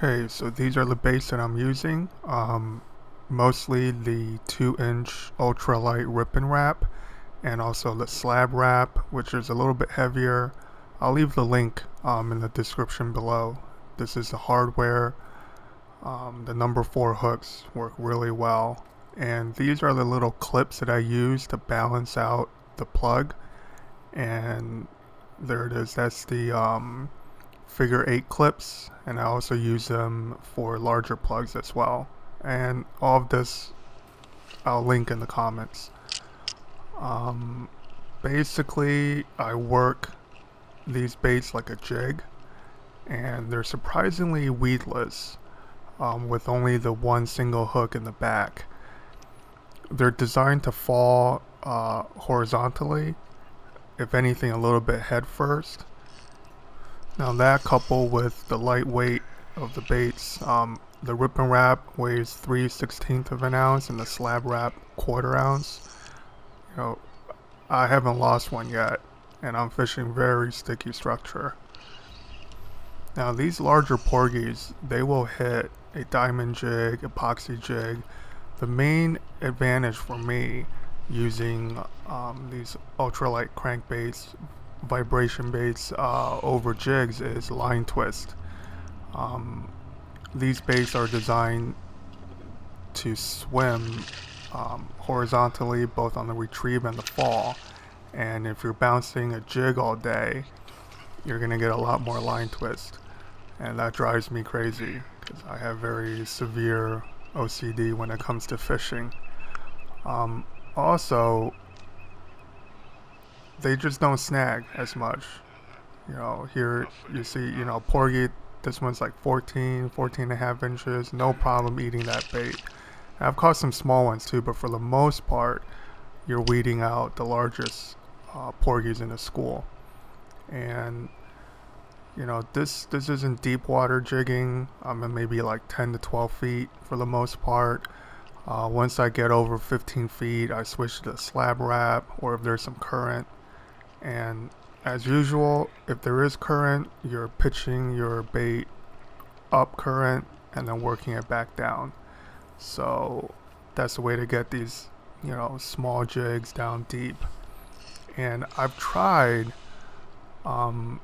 Okay, so these are the baits that I'm using. Um, mostly the 2 inch ultralight Rippin Rap and wrap, and also the Slab Rap which is a little bit heavier. I'll leave the link um, in the description below. This is the hardware. Um, the number 4 hooks work really well and these are the little clips that I use to balance out the plug and there it is that's the um, figure 8 clips and I also use them for larger plugs as well. And all of this I'll link in the comments. Um, basically I work these baits like a jig and they're surprisingly weedless um, with only the one single hook in the back. They're designed to fall uh, horizontally if anything a little bit head first now that coupled with the lightweight of the baits um, the Rippin Rap weighs 3 16th of an ounce and the Slab Rap quarter ounce. You know, I haven't lost one yet and I'm fishing very sticky structure. Now these larger porgies, they will hit a diamond jig, epoxy jig. The main advantage for me using um, these ultralight crankbaits, vibration baits uh, over jigs is line twist. Um, these baits are designed to swim um, horizontally both on the retrieve and the fall. And if you're bouncing a jig all day you're gonna get a lot more line twist. And that drives me crazy because I have very severe OCD when it comes to fishing. Um, also they just don't snag as much you know here you see you know porgy this one's like 14, 14 and a half inches. No problem eating that bait. I've caught some small ones too, but for the most part, you're weeding out the largest uh, porgies in the school. And you know, this this isn't deep water jigging. I'm in maybe like 10 to 12 feet for the most part. Uh, once I get over 15 feet, I switch to Slab Rap, or if there's some current. And as usual, if there is current, you're pitching your bait up current and then working it back down. So that's the way to get these, you know, small jigs down deep. And I've tried um,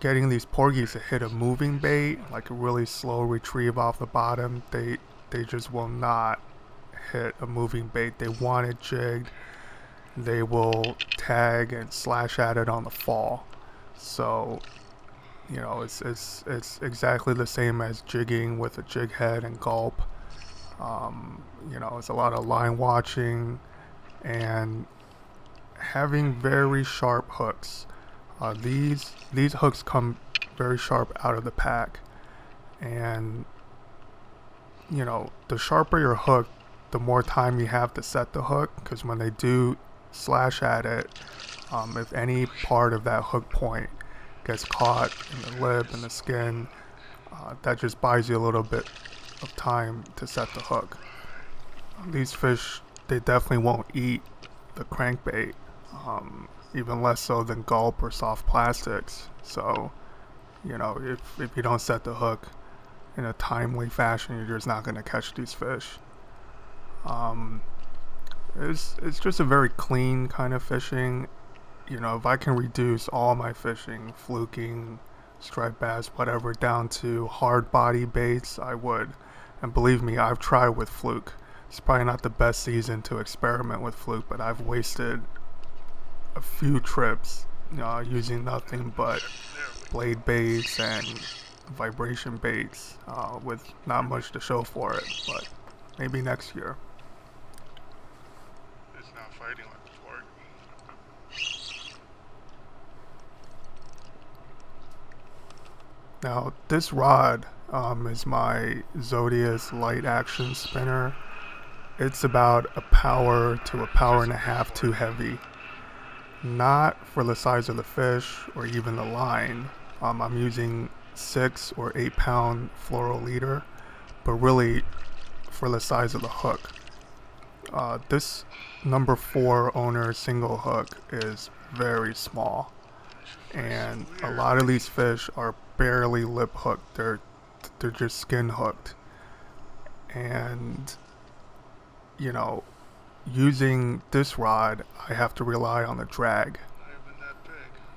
getting these porgies to hit a moving bait, like a really slow retrieve off the bottom. They they just will not hit a moving bait. They want it jigged they will tag and slash at it on the fall. So, you know, it's, it's, it's exactly the same as jigging with a jig head and gulp. Um, you know, it's a lot of line watching and having very sharp hooks. Uh, these these hooks come very sharp out of the pack, and you know, the sharper your hook, the more time you have to set the hook. Because when they do slash at it, um, if any part of that hook point gets caught in the lip and the skin, uh, that just buys you a little bit of time to set the hook. These fish, they definitely won't eat the crankbait, um, even less so than gulp or soft plastics. So, you know, if, if you don't set the hook in a timely fashion, you're just not going to catch these fish. Um, it's, it's just a very clean kind of fishing. You know, if I can reduce all my fishing, fluking, striped bass, whatever, down to hard body baits, I would. And believe me, I've tried with fluke. It's probably not the best season to experiment with fluke, but I've wasted a few trips uh, using nothing but blade baits and vibration baits uh, with not much to show for it. But maybe next year. Now this rod um, is my Zodias light action spinner. It's about a power to a power and a half too heavy. Not for the size of the fish or even the line. Um, I'm using six or eight pound fluoro leader, but really for the size of the hook. Uh, this number four owner single hook is very small and a lot of these fish are barely lip hooked. They're they're just skin hooked. And, you know, using this rod, I have to rely on the drag.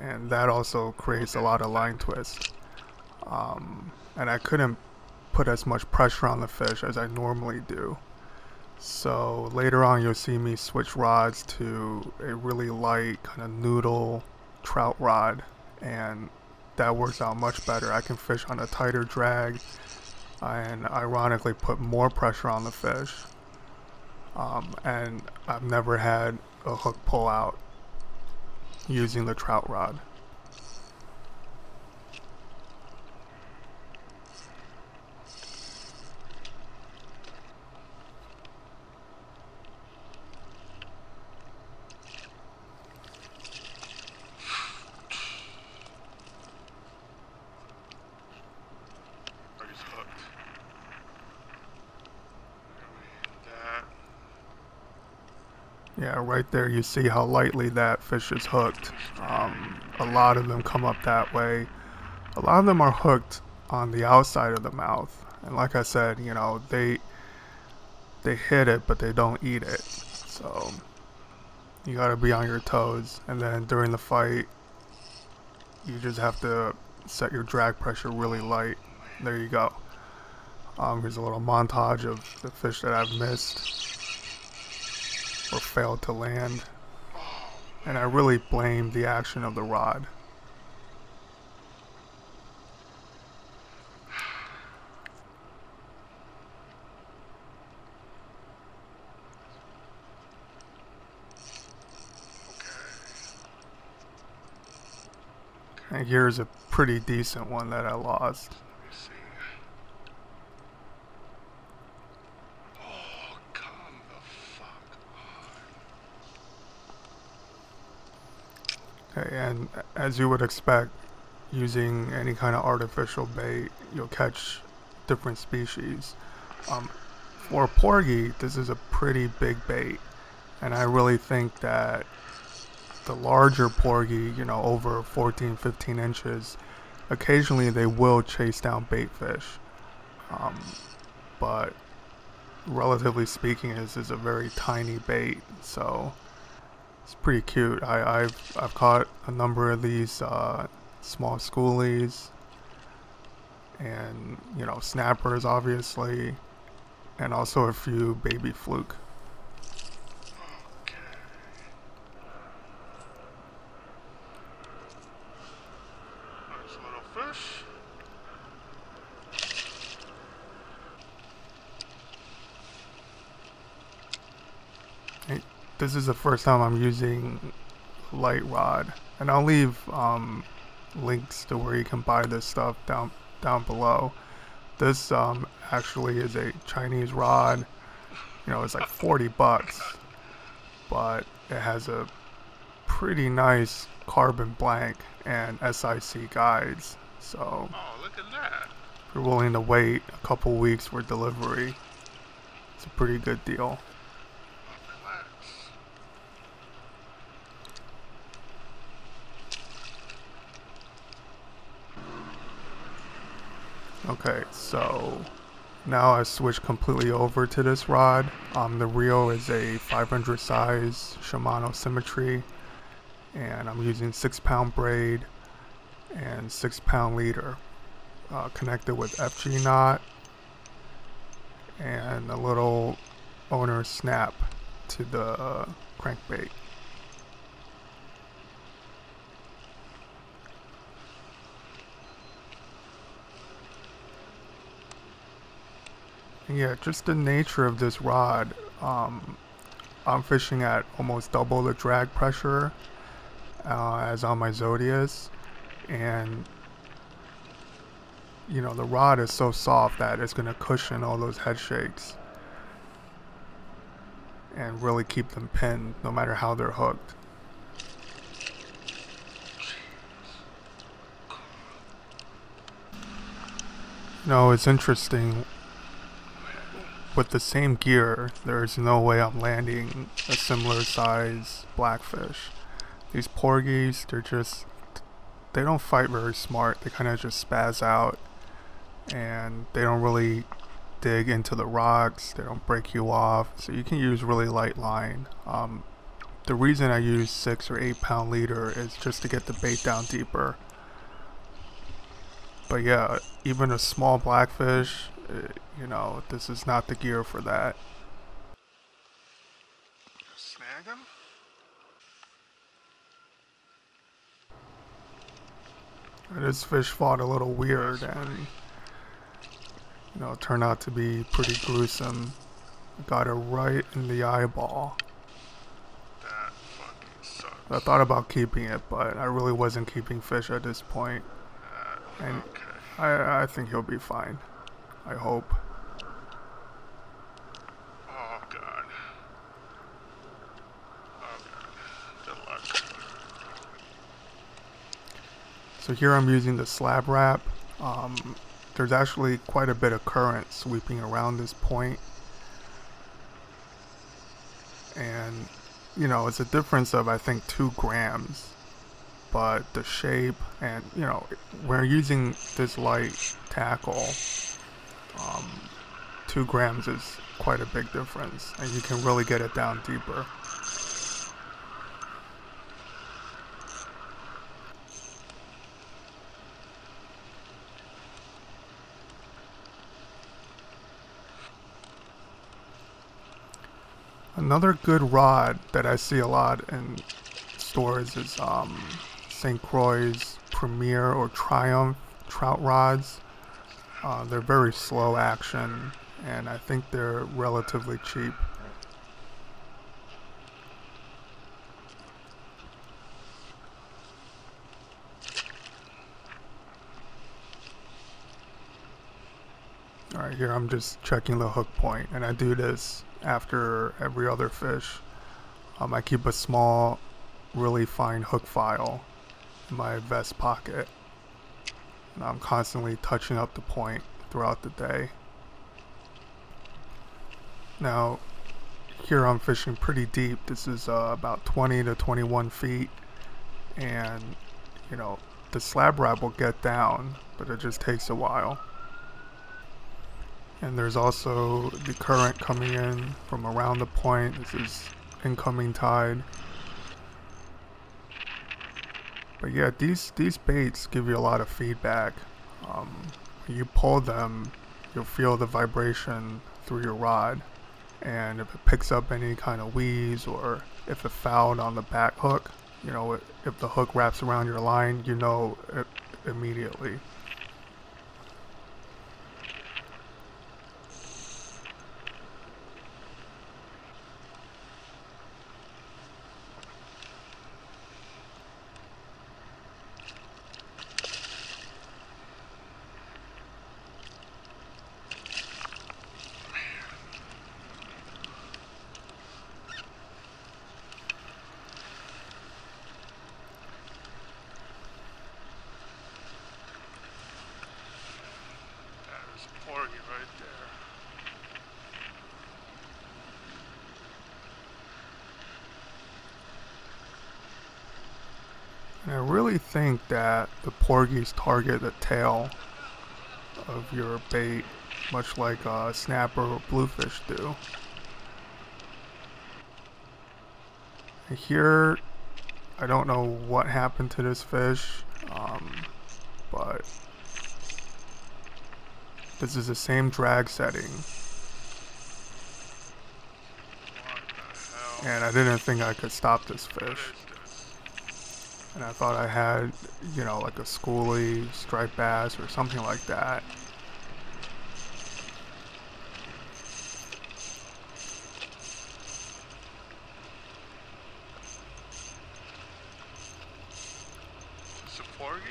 And that also creates a lot of line twist. Um, and I couldn't put as much pressure on the fish as I normally do. So later on you'll see me switch rods to a really light kind of noodle trout rod and that works out much better. I can fish on a tighter drag and ironically put more pressure on the fish. Um, and I've never had a hook pull out using the trout rod. Yeah, right there you see how lightly that fish is hooked. Um, a lot of them come up that way. A lot of them are hooked on the outside of the mouth. And like I said, you know, they they hit it but they don't eat it. So you gotta be on your toes. And then during the fight, you just have to set your drag pressure really light. There you go. Um, here's a little montage of the fish that I've missed or failed to land. And I really blame the action of the rod. And here's a pretty decent one that I lost. Okay, and as you would expect, using any kind of artificial bait, you'll catch different species. Um, for porgy, this is a pretty big bait, and I really think that the larger porgy, you know, over 14, 15 inches, occasionally they will chase down bait fish. Um, but relatively speaking, this is a very tiny bait, so it's pretty cute. I, have I've caught a number of these uh, small schoolies and you know snappers obviously and also a few baby fluke. This is the first time I'm using light rod. And I'll leave um, links to where you can buy this stuff down down below. This um, actually is a Chinese rod. You know it's like 40 bucks but it has a pretty nice carbon blank and SIC guides. So oh, look at that. if you're willing to wait a couple weeks for delivery it's a pretty good deal Okay, so now I switch completely over to this rod. Um, the reel is a 500 size Shimano Symetre and I'm using 6 pound braid and 6 pound leader uh, connected with FG knot and a little owner snap to the crankbait. Yeah, just the nature of this rod. Um, I'm fishing at almost double the drag pressure uh, as on my Zodias. And, you know, the rod is so soft that it's going to cushion all those head shakes. And really keep them pinned no matter how they're hooked. No, it's interesting with the same gear, there's no way I'm landing a similar size blackfish. These porgies, they're just, they don't fight very smart. They kind of just spaz out and they don't really dig into the rocks. They don't break you off. So you can use really light line. Um, the reason I use six or eight pound leader is just to get the bait down deeper. But yeah, even a small blackfish, uh, you know, this is not the gear for that. Snag him? This fish fought a little weird and you know, turned out to be pretty gruesome. Got it right in the eyeball. That fucking sucks. I thought about keeping it, but I really wasn't keeping fish at this point. And okay. I, I think he'll be fine. I hope. Oh god. Oh god. Good luck. So here I'm using the Slab Rap. Um, there's actually quite a bit of current sweeping around this point. And, you know, it's a difference of, I think, two grams. But the shape and, you know, we're using this light tackle. Um, two grams is quite a big difference. And you can really get it down deeper. Another good rod that I see a lot in stores is um, St. Croix's Premier or Triumph trout rods. Uh, they're very slow action, and I think they're relatively cheap. Alright, here I'm just checking the hook point, and I do this after every other fish. Um, I keep a small, really fine hook file my vest pocket. And I'm constantly touching up the point throughout the day. Now, here I'm fishing pretty deep. This is uh, about 20 to 21 feet. And, you know, the Slab Rap will get down, but it just takes a while. And there's also the current coming in from around the point. This is incoming tide. But yeah, these these baits give you a lot of feedback. Um, you pull them, you'll feel the vibration through your rod. And if it picks up any kind of wheeze or if it fouled on the back hook, you know, if the hook wraps around your line, you know it immediately. There's Porgy right there. And I really think that the porgies target the tail of your bait, much like a snapper or bluefish do. Here, I don't know what happened to this fish, um, but this is the same drag setting, and I didn't think I could stop this fish. And I thought I had, you know, like a schoolie, striped bass, or something like that. Is this a Porgy?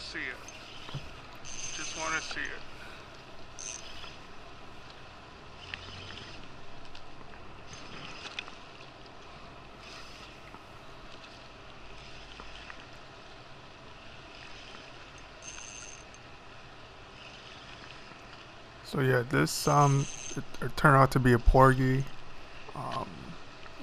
see it. Just want to see it. So yeah, this um, it, it, turned out to be a porgy. Um,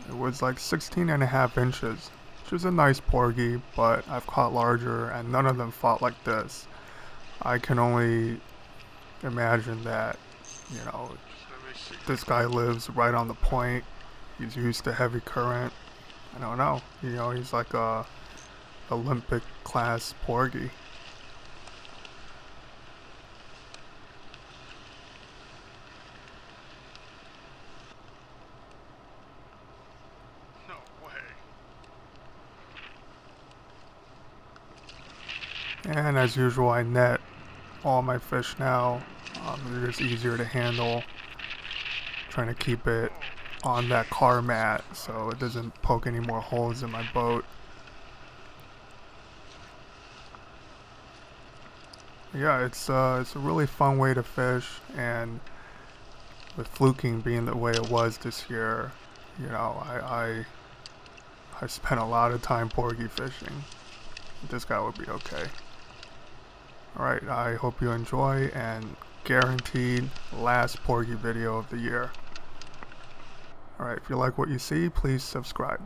it was like 16 and a half inches which is a nice porgy, but I've caught larger and none of them fought like this. I can only imagine that, you know, this guy lives right on the point. He's used to heavy current. I don't know. You know, he's like a Olympic class porgy. No way. And as usual, I net all my fish now. Um, they're just easier to handle. Trying to keep it on that car mat so it doesn't poke any more holes in my boat. Yeah, it's uh, it's a really fun way to fish, and with fluking being the way it was this year, you know, I I, I spent a lot of time porgy fishing. This guy would be okay. Alright, I hope you enjoy and guaranteed last porgy video of the year. Alright, if you like what you see, please subscribe.